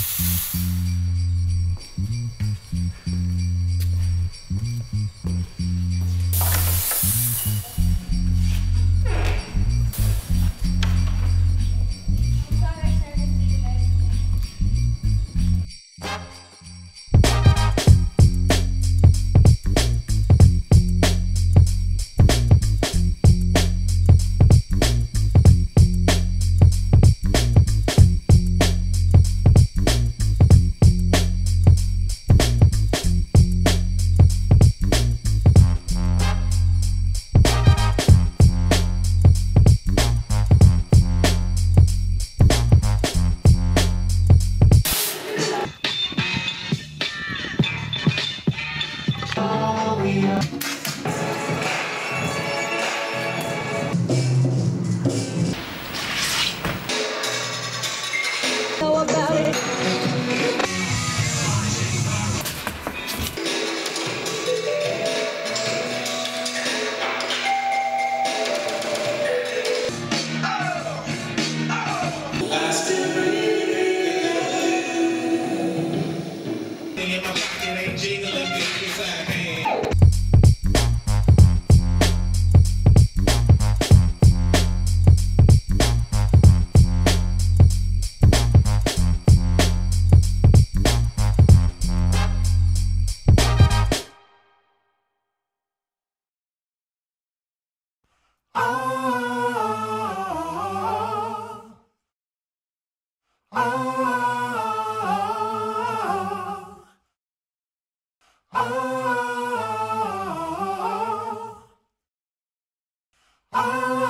Thank you. Ah.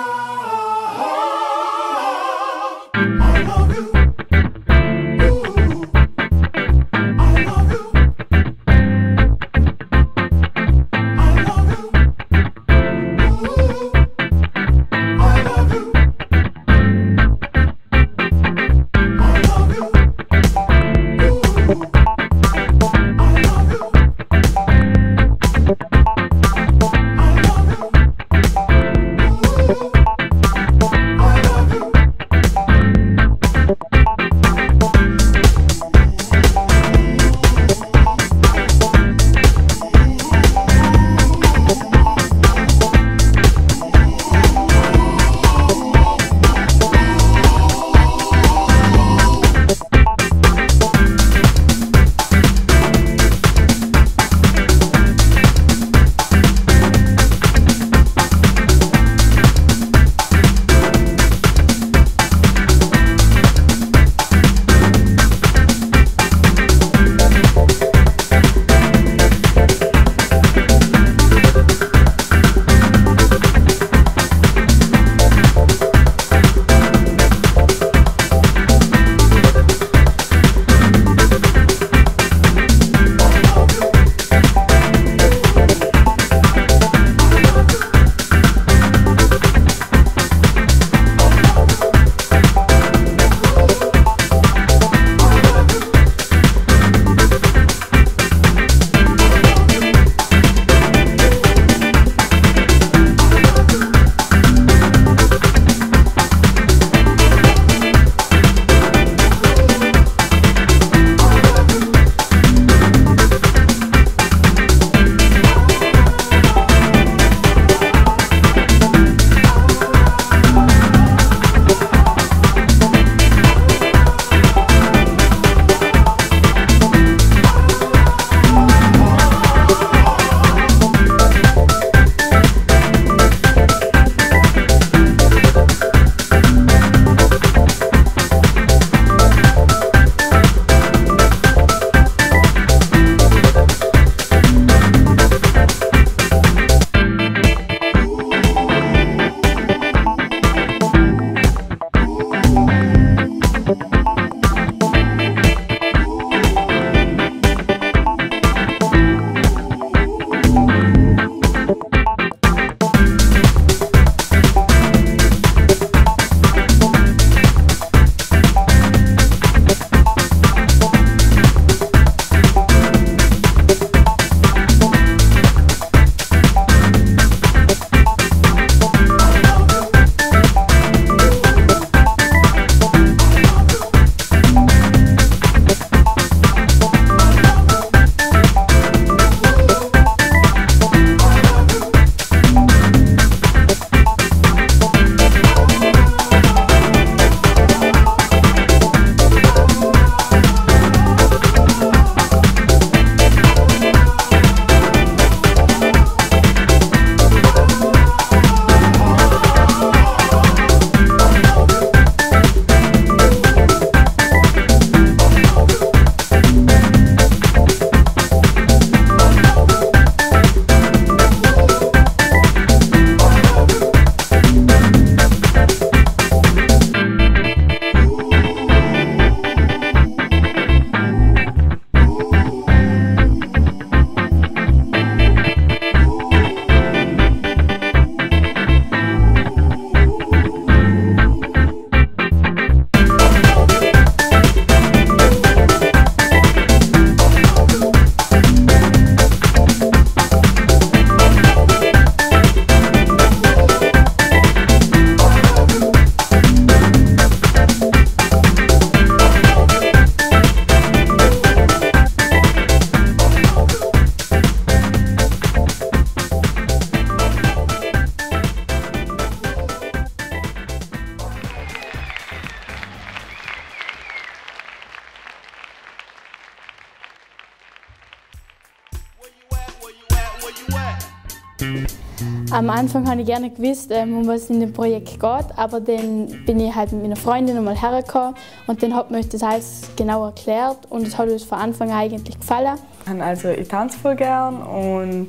Am Anfang habe ich gerne gewusst, ähm, um was in dem Projekt geht, aber dann bin ich halt mit meiner Freundin einmal hergekommen und dann hat mir das alles genau erklärt und es hat uns von Anfang an eigentlich gefallen. Also ich tanze voll gern und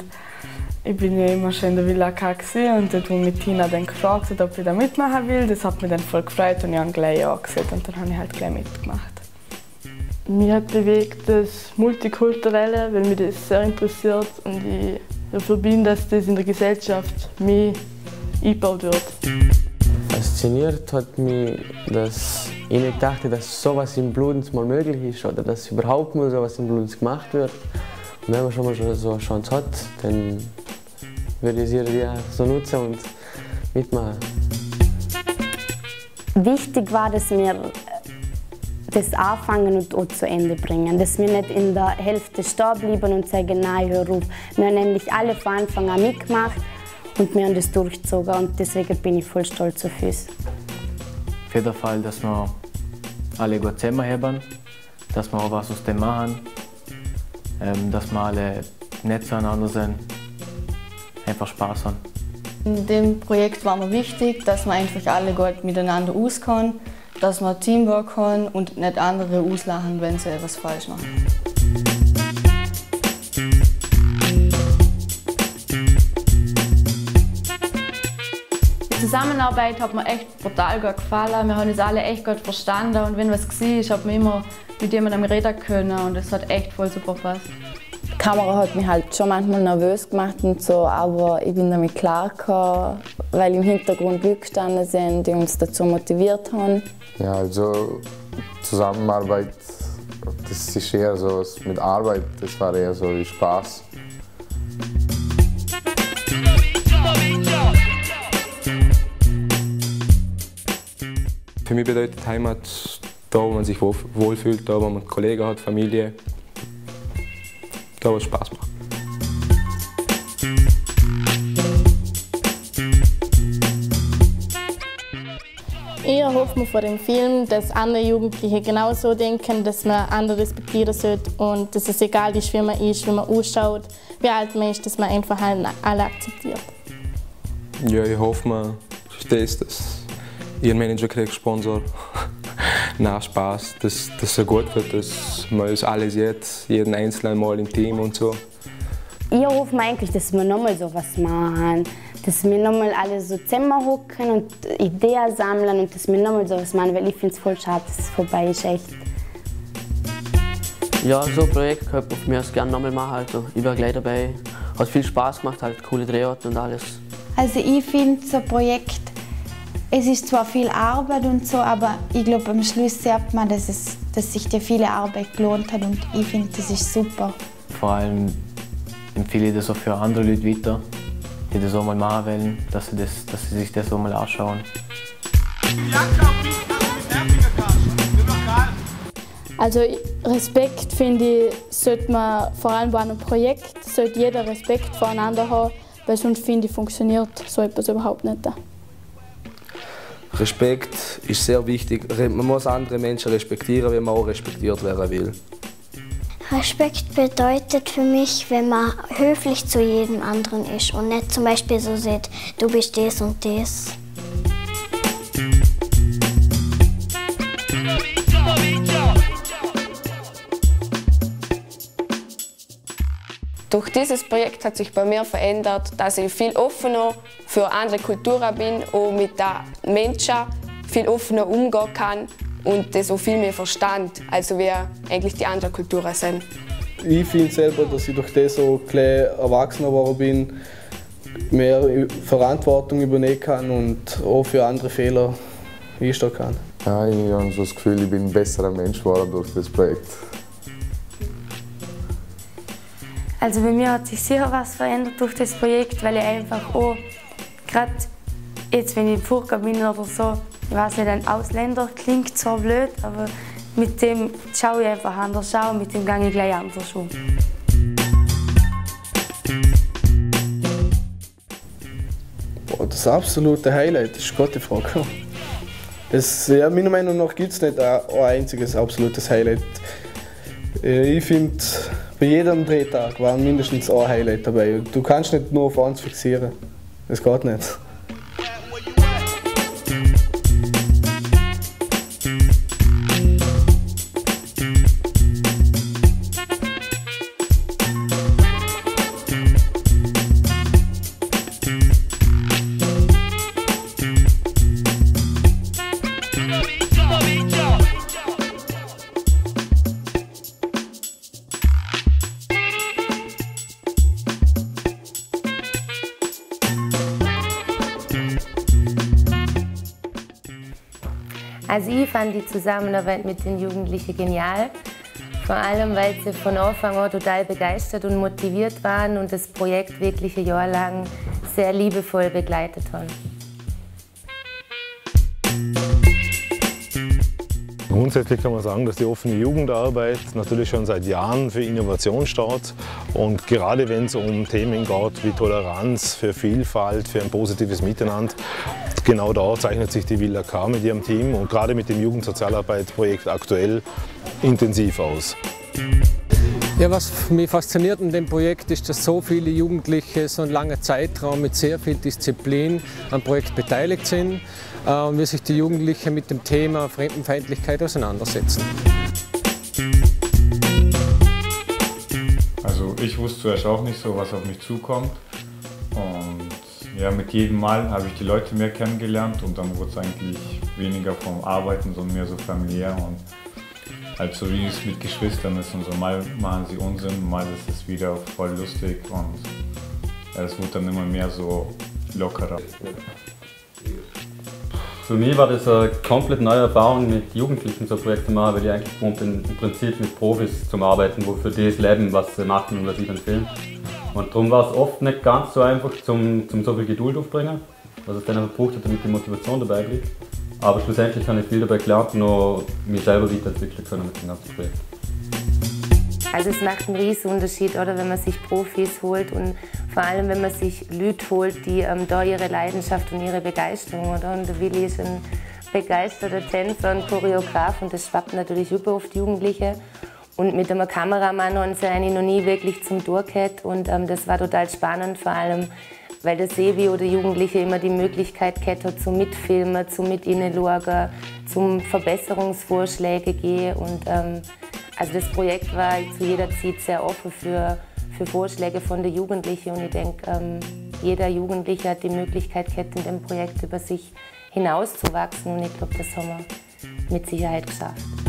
ich bin ja immer schon in der Villa K und dort, wo mich Tina dann gefragt hat, ob ich da mitmachen will, das hat mich dann voll gefreut und ich habe gleich ja gesagt und dann habe ich halt gleich mitgemacht. Mich hat bewegt das Multikulturelle, weil mich das sehr interessiert und ich dafür bin, dass das in der Gesellschaft mehr eingebaut wird. Fasziniert hat mich, dass ich nicht dachte, dass sowas im Bludenz mal möglich ist oder dass überhaupt mal sowas im Bludenz gemacht wird. Und wenn man schon mal so eine Chance hat, dann würde ich sie ja so nutzen und mitmachen. Wichtig war, dass wir das anfangen und auch zu Ende bringen. Dass wir nicht in der Hälfte stehen bleiben und sagen, nein, hör auf. Wir haben nämlich alle von Anfang an mitgemacht und wir haben das durchgezogen und deswegen bin ich voll stolz auf uns. Auf jeden Fall, dass wir alle gut zusammenhaben, dass wir auch was aus dem machen, ähm, dass wir alle nett zueinander sind, einfach Spaß haben. In dem Projekt war mir wichtig, dass wir einfach alle gut miteinander auskommen dass man Teamwork haben und nicht andere auslachen, wenn sie etwas falsch machen. Die Zusammenarbeit hat mir echt brutal gut gefallen. Wir haben uns alle echt gut verstanden und wenn was war, hat man immer mit jemandem reden können und es hat echt voll super gepasst. Die Kamera hat mich halt schon manchmal nervös gemacht und so, aber ich bin damit klar weil im Hintergrund Leute gestanden sind, die uns dazu motiviert haben. Ja, also Zusammenarbeit, das ist eher so mit Arbeit, das war eher so wie Spaß. Für mich bedeutet Heimat da, wo man sich wohlfühlt, da, wo man Kollegen hat, Familie, da, wo es Spaß macht. Ich hoffe mir vor dem Film, dass andere Jugendliche genauso denken, dass man andere respektieren sollte und dass es egal ist, wie man ist, wie man ausschaut, wie alt man ist, dass man einfach alle akzeptiert. Ja, ich hoffe mir, das, dass Ihr Manager kriegt Sponsor. Na Spaß, dass das so gut wird, dass man uns alle sieht, jeden einzelnen Mal im Team und so. Ich hoffe mir eigentlich, dass wir nochmal so was machen dass wir nochmal alle so zusammenhocken und Ideen sammeln und dass wir nochmal so was machen, weil ich finde es voll schade, dass es vorbei ist, echt. Ja, so ein Projekt könnte ich mir gerne nochmal machen. Also, ich wäre gleich dabei. Hat viel Spaß gemacht, halt coole Drehorte und alles. Also ich finde so ein Projekt, es ist zwar viel Arbeit und so, aber ich glaube am Schluss sieht man, dass, es, dass sich die viele Arbeit gelohnt hat und ich finde, das ist super. Vor allem empfehle ich das auch für andere Leute weiter die das auch mal machen wollen, dass sie, das, dass sie sich das auch mal anschauen. Also Respekt finde ich, sollte man vor allem bei einem Projekt, sollte jeder Respekt voreinander haben, weil sonst finde ich, funktioniert so etwas überhaupt nicht. Respekt ist sehr wichtig. Man muss andere Menschen respektieren, wie man auch respektiert werden will. Respekt bedeutet für mich, wenn man höflich zu jedem anderen ist und nicht zum Beispiel so sieht, du bist das und das. Durch dieses Projekt hat sich bei mir verändert, dass ich viel offener für andere Kulturen bin und mit den Menschen viel offener umgehen kann und das auch viel mehr verstand, also wie eigentlich die anderen Kulturen sind. Ich finde selber, dass ich durch das so erwachsener geworden bin, mehr Verantwortung übernehmen kann und auch für andere Fehler einstehen kann. Ja, ich habe so das Gefühl, ich bin ein besserer Mensch geworden durch das Projekt. Also bei mir hat sich sicher was verändert durch das Projekt, weil ich einfach auch, gerade jetzt wenn ich in Furka bin oder so, ich weiß nicht, ein Ausländer klingt zwar blöd, aber mit dem schaue ich einfach anders an und mit dem gehe ich gleich anders um. Das absolute Highlight ist eine gute Frage. Das, ja, meiner Meinung nach gibt es nicht ein, ein einziges absolutes Highlight. Äh, ich finde, bei jedem Drehtag war mindestens ein Highlight dabei. Du kannst nicht nur auf eins fixieren. Es geht nicht. Also ich fand die Zusammenarbeit mit den Jugendlichen genial. Vor allem, weil sie von Anfang an total begeistert und motiviert waren und das Projekt wirklich ein Jahr lang sehr liebevoll begleitet haben. Grundsätzlich kann man sagen, dass die offene Jugendarbeit natürlich schon seit Jahren für Innovation steht. Und gerade wenn es um Themen geht wie Toleranz, für Vielfalt, für ein positives Miteinander, genau da zeichnet sich die Villa K mit ihrem Team und gerade mit dem Jugendsozialarbeitsprojekt aktuell intensiv aus. Ja, was mich fasziniert in dem Projekt ist, dass so viele Jugendliche so einen langen Zeitraum mit sehr viel Disziplin am Projekt beteiligt sind äh, und wie sich die Jugendlichen mit dem Thema Fremdenfeindlichkeit auseinandersetzen. Also ich wusste zuerst auch nicht so, was auf mich zukommt. Ja, mit jedem Mal habe ich die Leute mehr kennengelernt und dann wurde es eigentlich weniger vom Arbeiten, sondern mehr so familiär und halt so wie es mit Geschwistern ist und so. Mal machen sie Unsinn, mal ist es wieder voll lustig und es wurde dann immer mehr so lockerer. Für mich war das eine komplett neue Erfahrung, mit Jugendlichen so Projekte machen, weil ich eigentlich gewohnt bin, im Prinzip mit Profis zu arbeiten, wo für das leben, was sie machen und was ich dann. Und darum war es oft nicht ganz so einfach, zum, zum so viel Geduld aufbringen, was es dann einfach braucht, damit die Motivation dabei bleibt. Aber schlussendlich habe ich viel dabei gelernt und mich selber weiterentwickeln können mit dem ganzen Projekt. Also es macht einen riesen Unterschied, oder, wenn man sich Profis holt und vor allem, wenn man sich Leute holt, die ähm, da ihre Leidenschaft und ihre Begeisterung, oder? Und der Willi ist ein begeisterter Tänzer und Choreograf und das schwappt natürlich über auf die Jugendliche. Und mit einem Kameramann haben sie eigentlich noch nie wirklich zum Durchgehört und ähm, das war total spannend, vor allem, weil der Sevi oder Jugendliche immer die Möglichkeit gehabt hat, zum Mitfilmen, zum mit ihnen schauen, zum Verbesserungsvorschläge gehen. Und ähm, also das Projekt war zu jeder Zeit sehr offen für, für Vorschläge von den Jugendlichen und ich denke, ähm, jeder Jugendliche hat die Möglichkeit gehabt, in dem Projekt über sich hinauszuwachsen. Und ich glaube, das haben wir mit Sicherheit geschafft.